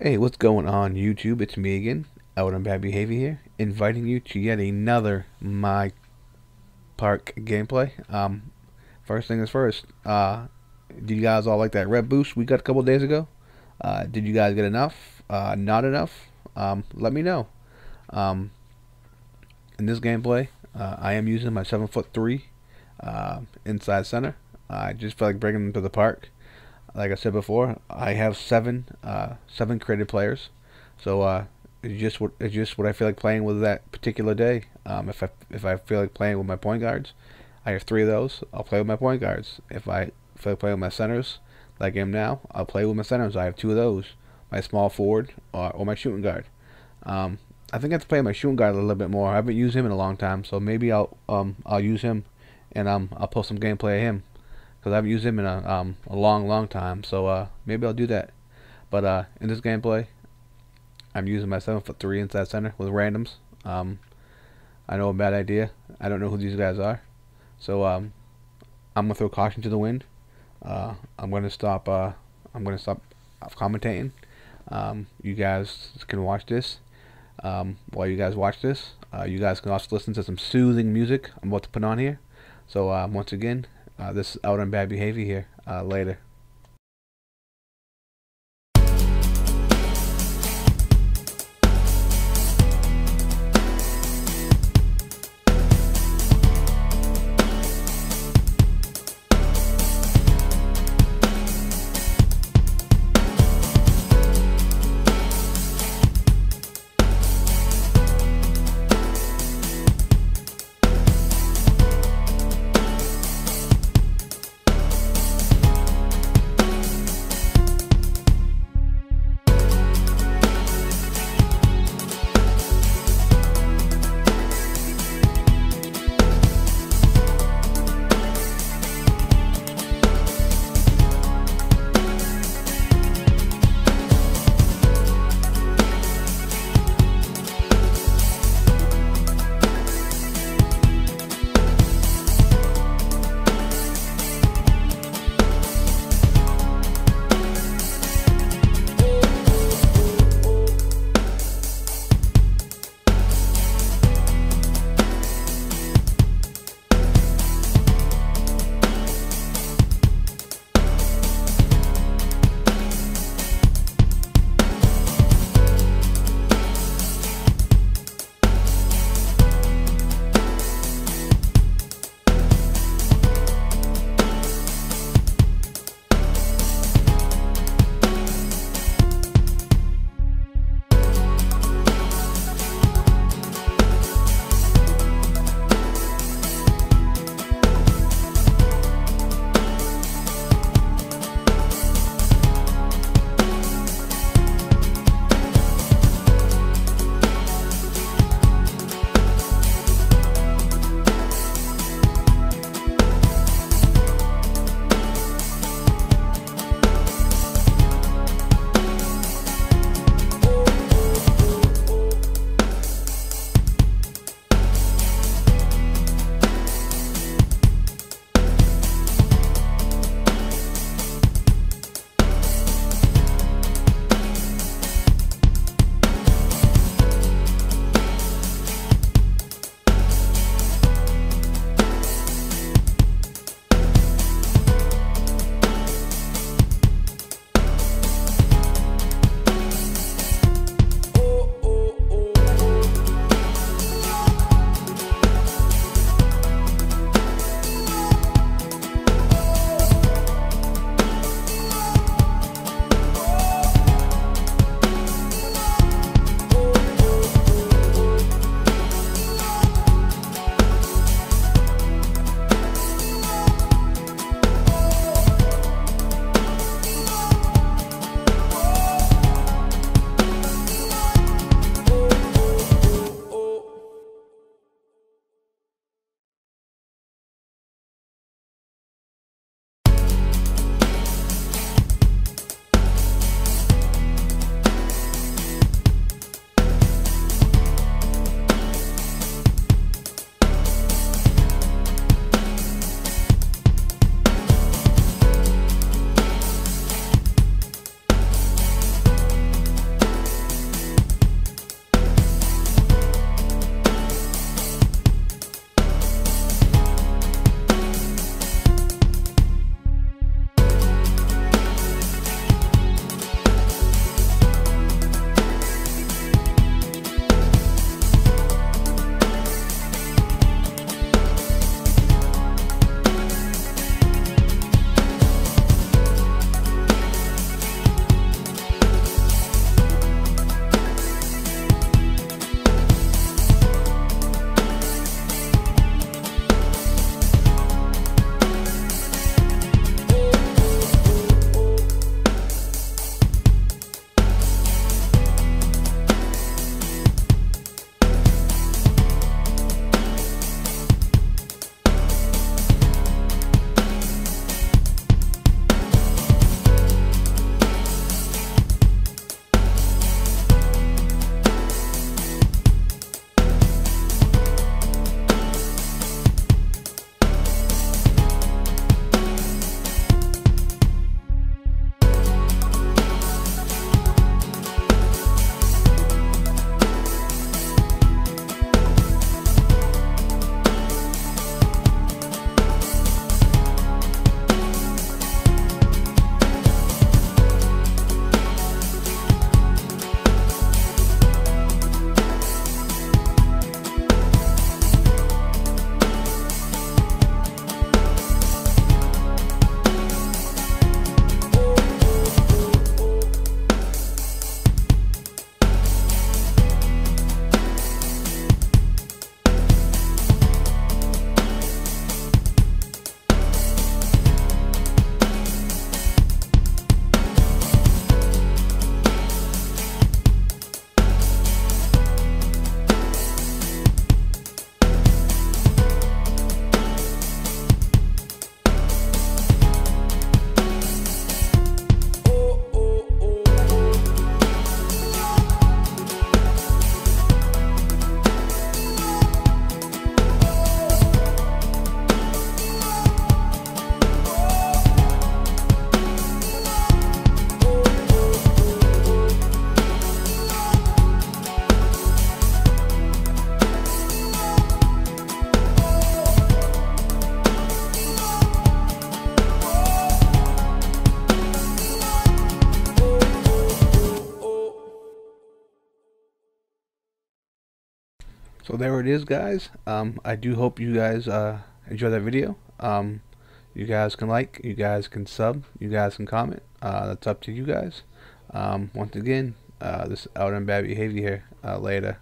Hey, what's going on YouTube? It's me again, Out on Bad Behavior here, inviting you to yet another My Park gameplay. Um, first thing is first, uh, did you guys all like that rep boost we got a couple days ago? Uh, did you guys get enough? Uh, not enough? Um, let me know. Um, in this gameplay, uh, I am using my 7 foot 3 uh, inside center. I just feel like bringing them to the park like I said before, I have seven uh, seven created players, so uh, it's just what it's just what I feel like playing with that particular day. Um, if I if I feel like playing with my point guards, I have three of those. I'll play with my point guards. If I feel like playing with my centers, like I am now, I'll play with my centers. I have two of those, my small forward or, or my shooting guard. Um, I think I have to play my shooting guard a little bit more. I haven't used him in a long time, so maybe I'll um I'll use him, and um I'll post some gameplay of him because I haven't used him in a, um, a long, long time. So uh, maybe I'll do that. But uh, in this gameplay, I'm using my 7 foot 3 inside center with randoms. Um, I know a bad idea. I don't know who these guys are. So um, I'm to throw caution to the wind. Uh, I'm going to stop. Uh, I'm to stop commentating. Um, you guys can watch this. Um, while you guys watch this, uh, you guys can also listen to some soothing music I'm about to put on here. So um, once again, uh, this is out on bad behavior here. Uh, later. There it is, guys. Um, I do hope you guys uh, enjoy that video. Um, you guys can like, you guys can sub, you guys can comment. Uh, that's up to you guys. Um, once again, uh, this out on bad behavior here. Uh, later.